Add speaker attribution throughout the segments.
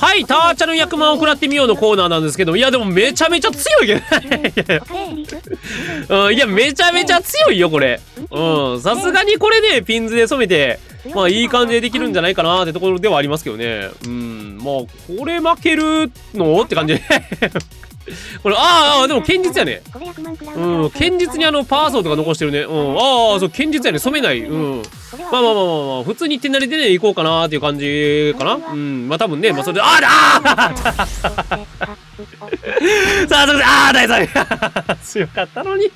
Speaker 1: はい、ターチャル役満を食らってみようのコーナーなんですけど、いやでもめちゃめちゃ強いけど、うん、いやめちゃめちゃ強いよ、これ。うん、さすがにこれね、ピンズで染めて、まあいい感じでできるんじゃないかなってところではありますけどね。うん、まあこれ負けるの？って感じで。これ、ああ、でも堅実やね。うん、堅実にあの、パーソーとか残してるね。うん、ああ、そう、堅実やね。染めない。うん。まあまあまあまあまあ、普通に手なりでね、行こうかなっていう感じかな。うん、まあ多分ね、まあそれで、あああさあ、それで、ああ大丈夫 強かったのに。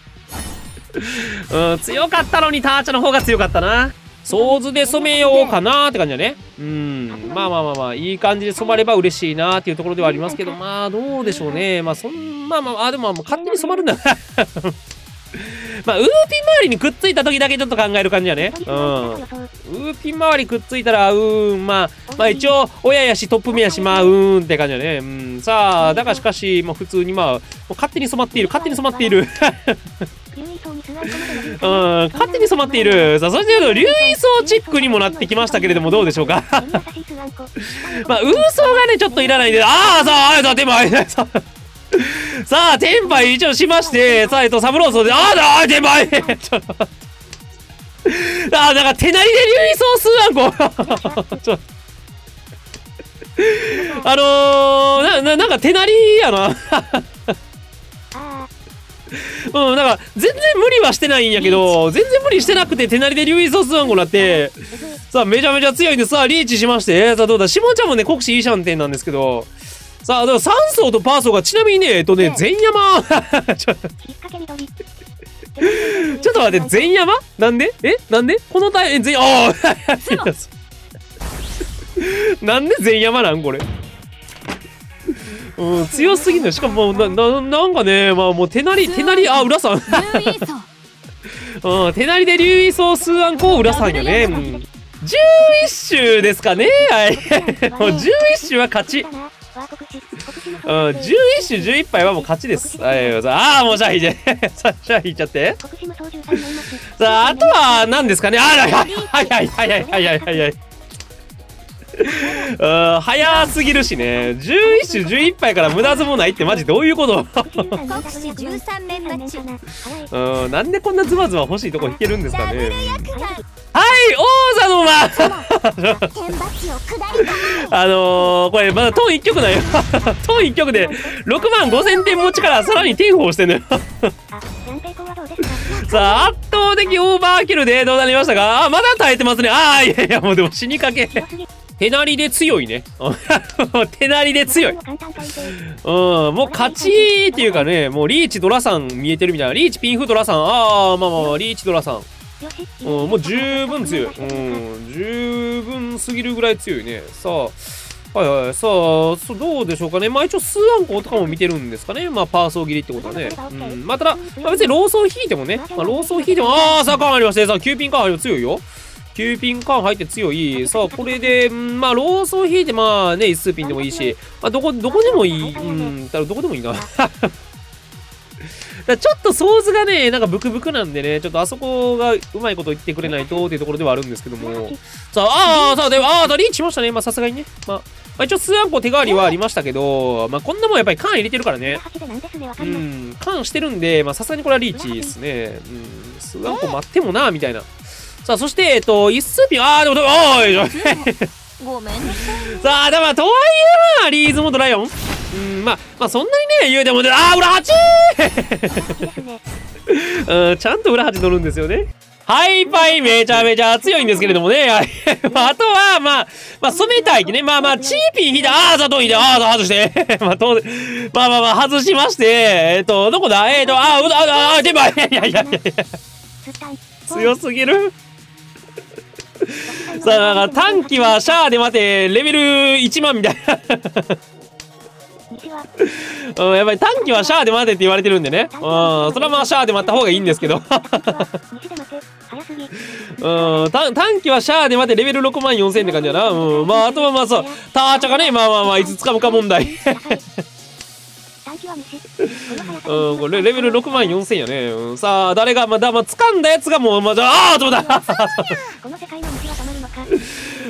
Speaker 1: うん、強かったのに、ターチャの方が強かったな。ソーズで染めようかなって感じだね。うん。まあまあまあまあ、いい感じで染まれば嬉しいなっていうところではありますけど、まあどうでしょうね。まあそん、まあまあ、あ、でも勝手に染まるんだ。まあ、ウーピン周りにくっついた時だけちょっと考える感じやね。うん。ウーピン周りくっついたら、うーん、まあ、まあ一応、親やしトップ目やし、まあ、うーんって感じやね。うん。さあ、だがしかし、まあ普通にまあ、勝手に染まっている、勝手に染まっている。うん、勝手に染まっている。さあ、そして、竜位層チックにもなってきましたけれども、どうでしょうか？まあ、ウーソーがね、ちょっといらないんで、ああ、さあ、あれだ、でも、あれだ、さあ。さあ、テンパイ一応しまして、さあ、えっと、サブローソーで、ああだ、テンパイ！ああ、なんか手なりで竜位層数あんこ。ちょあのー、な、な、なんか手なりやな。うん、なんか、全然無理はしてないんやけど、全然無理してなくて、手なりでリュウイソスワンコなって、さあ、めちゃめちゃ強いんで、さあ、リーチしまして、さあ、どうだ、下ちゃんもね、国士いいシャンテンなんですけど、さあ、だから3層とパーソーが、ちなみにね、えっとね、全山。ちょ、ちょっと待って、全山？なんで？え？なんで？このタイ、全、ああ なんで全山なん？これ。うん、強すぎるしかもなななんかねまあもう手なり手なりあ浦さん。うん手なりで竜位層数案こう浦さんよね、うん、11種ですかね。はい。もう11種は勝ちうん、11種11杯はもう勝ちです。ああ、もうじゃあ引いて。じゃあ引いちゃって。さあ、あとは何ですかね。あら、はいはいはいはいはいはいはい。うん早すぎるしね。11種11杯から無駄相撲ないってマジどういうこと？うんなんでこんなズバズバ欲しいとこ引けるんですかね。はい王座の間。あのー、これまだトーン1曲だよ。トーン1曲で6万5000点持ちからさらに天宝してんのよ。さあ圧倒的オーバーキルでどうなりましたか？あまだ耐えてますね。ああいやいやもうでも死にかけ手なりで強いね。手なりで強い。うん、もう勝ちっていうかね、もうリーチドラさん見えてるみたいな。リーチピンフドラさん。ああ、まあまあまあ、リーチドラさん。うん、もう十分強い。うん、十分すぎるぐらい強いね。さあ、はいはい。さあ、そどうでしょうかね。まあ一応、数アンコとかも見てるんですかね。まあ、パーソー切りってことはね。うん。まあ、ただ、まあ、別にローソン引いてもね。まあ、ローソン引いても、ああ、さあ、カーンありまして、さあ、9ピンカーンあり強いよ。9ピンカーン入って強い。さあ、これで、まあ、ローソン引いて、まあね、一数ピンでもいいし、まあ、どこ、どこでもいい。うん、だどこでもいいな。だちょっとソーズがね、なんかブクブクなんでね、ちょっとあそこがうまいこと言ってくれないとっていうところではあるんですけども。さあ、ああ、さあ、でも、ああ、リーチしましたね。まあ、さすがにね。まあ、まあ、一応、数アンコ手代わりはありましたけど、まあ、こんなもんやっぱり缶入れてるからね。うん、缶してるんで、まあ、さすがにこれはリーチですね。うん、数アンコ待ってもな、みたいな。さあ、そして、えっと、一数ピン、あー、でも、おいごめん さあ、でも、とはいえ、まあ、リーズモードライオン。うん、まあ、まあ、そんなにね、言うてもね、あー、裏8 うん、ちゃんと裏8乗るんですよね。ハイパイめちゃめちゃ強いんですけれどもね。まあ、あとは、まあ、まあ、染めたいきね。まあまあ、チーピー引いて、ああ、砂糖引いて、ああ、外して。まあ、当然、まあまあまあ、外しまして、えっと、どこだ？えっと、ああ、ああ、でも、いやいやいやいや強すぎる。さあ、短期はシャアで待て、レベル1万みたいなうん、やっぱり短期はシャアで待てって言われてるんでね。うん、それはまあシャアで待った方がいいんですけど。うん、短期はシャアで待て、レベル6万4000って感じやな。うん、まあ、あとはまあそう、ターチャがね、まあまあまあ、いつつかむか問題。うん、これレベル6万4000やね。うん、さあ、誰が、まだ、まあ、掴んだやつがもう、まだ、ああ、どうだ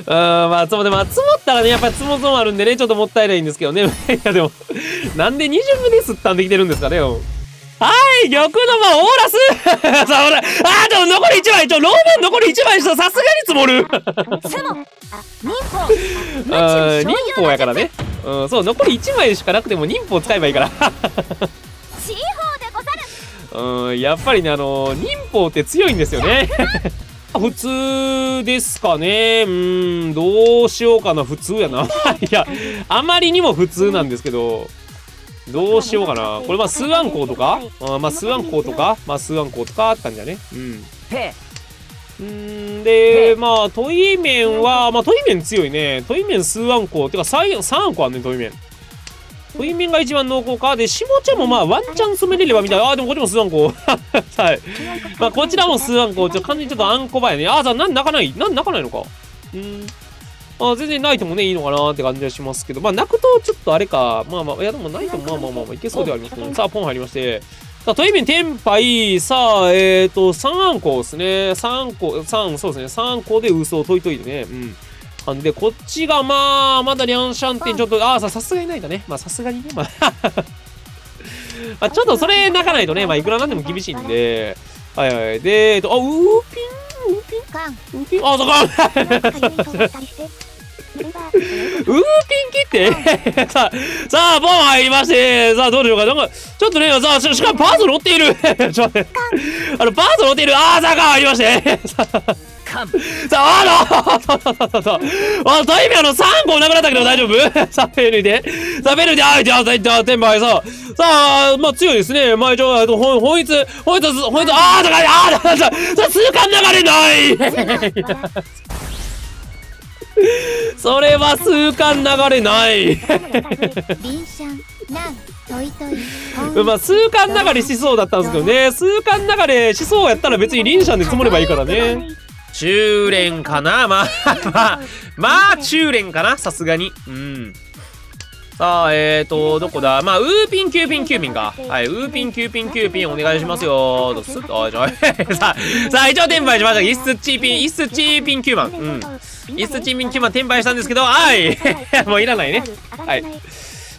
Speaker 1: この世界の虫はたまあ、そうで、まあ、積もったらね、やっぱり積も積もあるんでね、ちょっともったいないんですけどね。いや、でも、なんで20分ですったんできてるんですかね。はい玉の間オーラスさあ、ほら、あー、ちょ、残り1枚、ちょ、ローメン残り1枚したさすがに積もる あ忍法やからね。うん、そう、残り1枚しかなくても忍法使えばいいから。うん、やっぱりね、あの、忍法って強いんですよね。普通ですかね。うん、どうしようかな。普通やな。いや、あまりにも普通なんですけど、どうしようかな。これまあ、数暗号とか？あまあ、数暗号とか？まあ、数暗号とかあったんじゃね？うん。うんで、まあ、トイメンは、まあ、トイメン強いね。トイメン数暗号。てか、3, 3暗号あんねん、トイメン。トイメンが一番濃厚か。で、下茶もまあ、ワンチャン染めれればみたいな。あ、でもこっちも数暗号。はい。まあ、こちらも数暗号。ちょ、完全にちょっとあんこばやね。あ、さ、なん、泣かないなん泣かないのか。うん。あ全然泣いてもね、いいのかなって感じはしますけど、まあ、泣くとちょっとあれか、まあまあ、いやでも泣いてもまあまあまあまあいけそうではありますね。さあ、ポン入りまして、さあ、トイメン、テンパイ、さあ、えっ、ー、と、3アンコですね。3アンコ、3、そうですね。3アンコで嘘を解いといてね。うん。なんで、こっちが、まあ、まだリャンシャンテン、ちょっと、ああ、さすがにないんだね。まあ、さすがにね。まあま あ、ちょっとそれ泣かないとね、まあ、いくらなんでも厳しいんで。はいはい。で、えっと、あ、ウーピン？ウーピン？ウーピン？あ、そこウーピン切って？さあ、さあ、ボン入りまして、さあ、どうでしょうか？なんか、ちょっとね、さあ、しかもパーソ乗っている。ちょっとね、あの、パーソ乗っている。ああ、さあ、入りまして。さあ、さあ、あの、そうそうそうそう。あ、タイミあの、3個なくなったけど大丈夫？さあ、ペルで。さあ、ペルで、あいて、あいて、あいて、まいさ。さあ、まあ、強いですね。まあ、一応、本、本一、本一、本一、ああ、だから、ああ、だから、さあ、数巻流れない それは数巻流れない まあ数巻流れしそうだったんですけどね数巻流れしそうやったら別にリンシャンで積もればいいからね中連かな？まあまあまあ中連かな？さすがにうんさあ、えーと、どこだ？まあ、ウーピン、キューピン、キューピンか。はい、ウーピン、キューピン、キューピン、お願いしますよ。スッと、あ、じゃあ、さあ、さあ、一応転売しました。イスチーピン、イスチーピン、9番。うん。イスチーピン、9番転売したんですけど、はい。もういらないね。はい。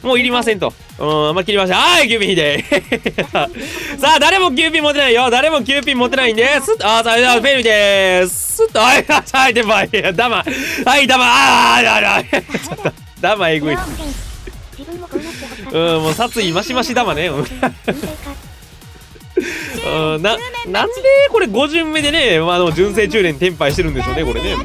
Speaker 1: もういりませんと。うん、まあ、切りました。はい、キューピンで。さあ、誰もキューピン持てないよ。誰もキューピン持てないんで、す、あ、さあ、ベルでーす。すっと、はい、はい、転売。ダマ。はい、ダマ。あー、あー、あー。ダマ、えぐい。うんもう殺意マシマシだまね うんななんでこれ5巡目でね、まあ、でも純正中連転廃してるんでしょうねこれね、